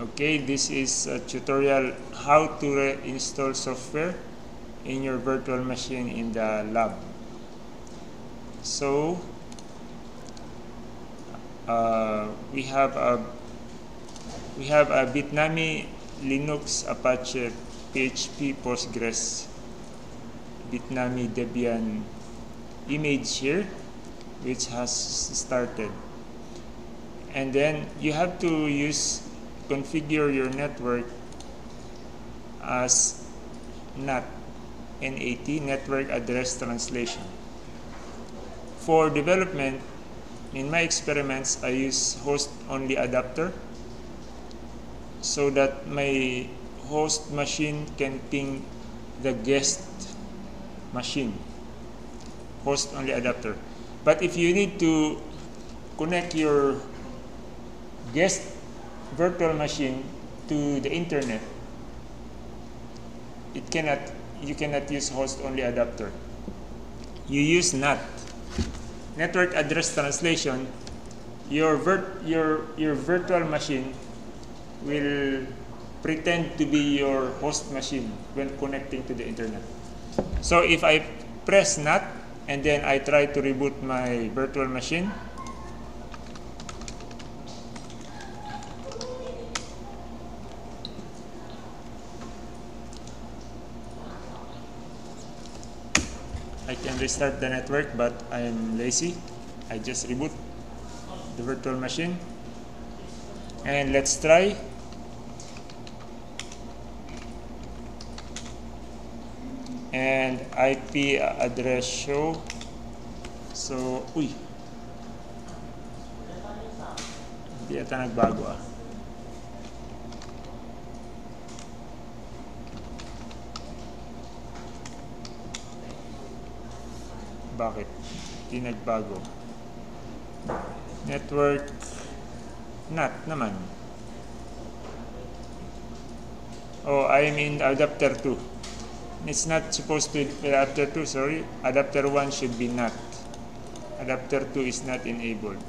Okay, this is a tutorial how to install software in your virtual machine in the lab. So, uh, we have a we have a Bitnami Linux Apache PHP Postgres Bitnami Debian image here which has started and then you have to use configure your network as NAT NAT network address translation. For development in my experiments I use host only adapter so that my host machine can ping the guest machine. Host only adapter. But if you need to connect your guest virtual machine to the internet it cannot you cannot use host only adapter. You use NAT. Network address translation your virt your your virtual machine will pretend to be your host machine when connecting to the internet. So if I press NAT and then I try to reboot my virtual machine restart the network but I'm lazy. I just reboot the virtual machine. And let's try. And IP address show. So uy. Hindi ata nagbago ah bakit? Hindi nagbago. Network NAT naman. Oh I'm in adapter 2 it's not supposed to be adapter 2 sorry. Adapter 1 should be NAT adapter 2 is not enabled.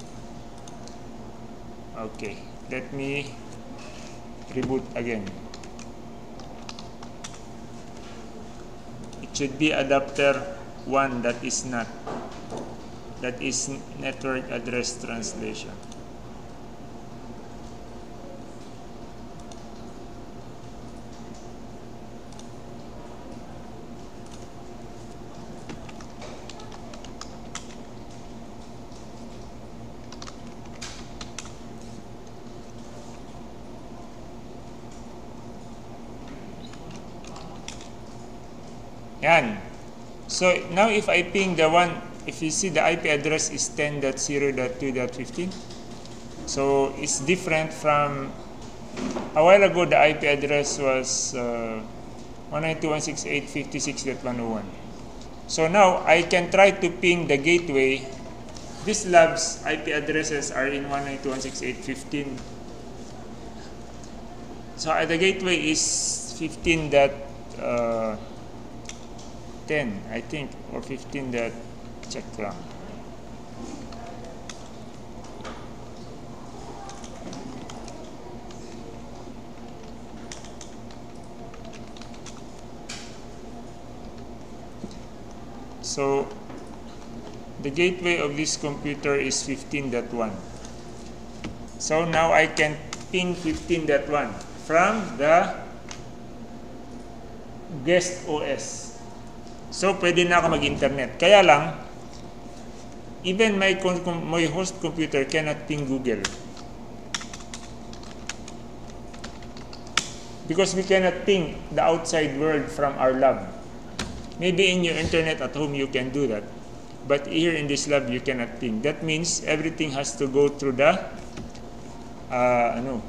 Okay let me reboot again. It should be adapter 1 that is not that is network address translation Yan. So now if I ping the one, if you see the IP address is 10.0.2.15. So it's different from a while ago the IP address was uh, 192.168.56.101. So now I can try to ping the gateway. This lab's IP addresses are in 192.168.15. So uh, the gateway is 15. Uh, 10 I think or 15 that check lang so the gateway of this computer is 15.1 so now I can ping 15.1 from the guest OS So, pwede na ako mag-internet. Kaya lang, even my, my host computer cannot ping Google. Because we cannot ping the outside world from our lab. Maybe in your internet at home you can do that. But here in this lab you cannot ping. That means everything has to go through the uh, ano,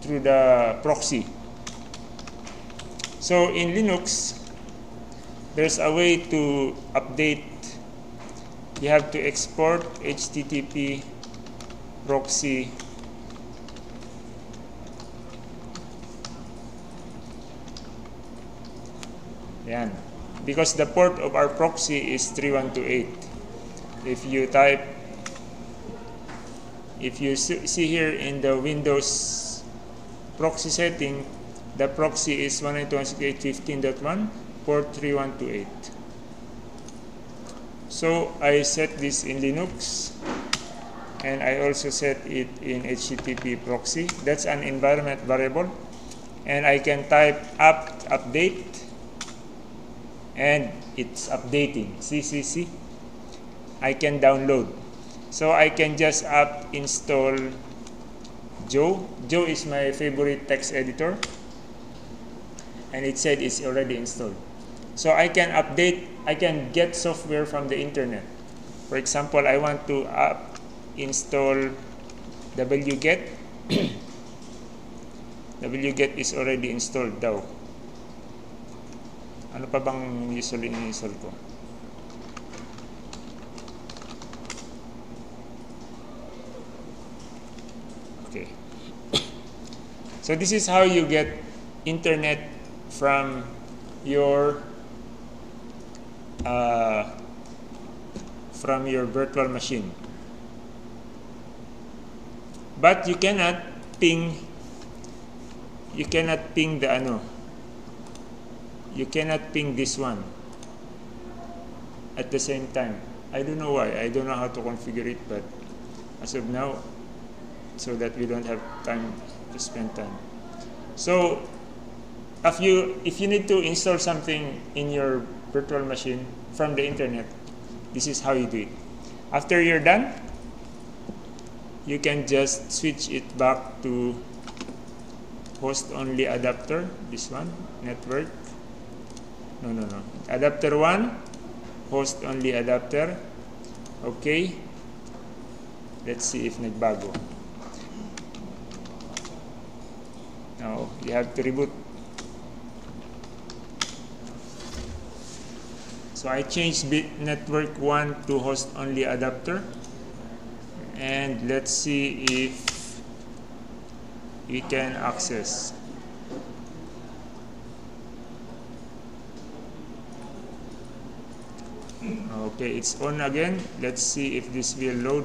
through the proxy. So in Linux, there's a way to update. You have to export http proxy. Yan. Because the port of our proxy is 3128 if you type if you see here in the windows proxy setting, the proxy is 192.168.15.1 port 3128. So I set this in Linux and I also set it in HTTP proxy. That's an environment variable and I can type apt update and it's updating. See, see, see. I can download. So I can just apt install Joe. Joe is my favorite text editor and it said it's already installed. So I can update, I can get software from the internet. For example, I want to apt install wget. wget is already installed daw. Ano pa bang usually install ko? Okay. So this is how you get internet from your uh, from your virtual machine. But you cannot ping you cannot ping the ano you cannot ping this one at the same time. I don't know why. I don't know how to configure it, but as of now, so that we don't have time to spend time. So, if you if you need to install something in your virtual machine from the internet, this is how you do it. After you're done, you can just switch it back to host only adapter, this one, network. No, no, no. Adapter 1, host only adapter. Okay. Let's see if nagbago. Now, you have to reboot. So I changed bit network 1 to host only adapter. And let's see if we can access. Okay, it's on again. Let's see if this will load.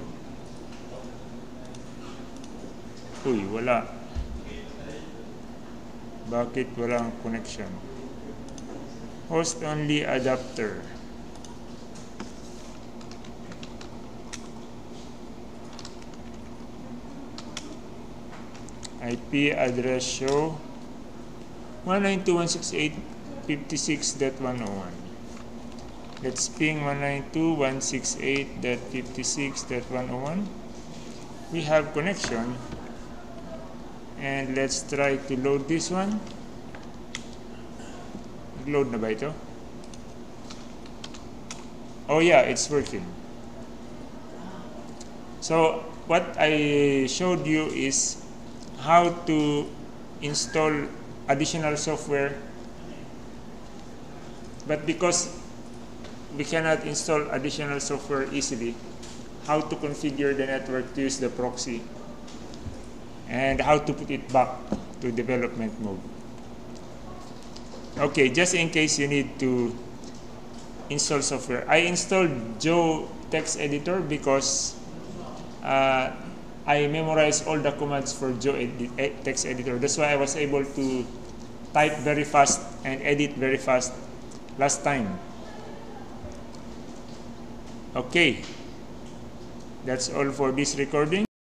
Uy, wala. Bakit walang connection? Host only adapter. IP address show 192.168.56.101. Let's ping 192.168.56.101. We have connection. And let's try to load this one. Load na ba ito? Oh yeah, it's working. So what I showed you is how to install additional software but because we cannot install additional software easily how to configure the network to use the proxy and how to put it back to development mode okay just in case you need to install software I installed Joe text editor because uh, I memorized all the commands for Joe ed, text editor. That's why I was able to type very fast and edit very fast last time. Okay. That's all for this recording.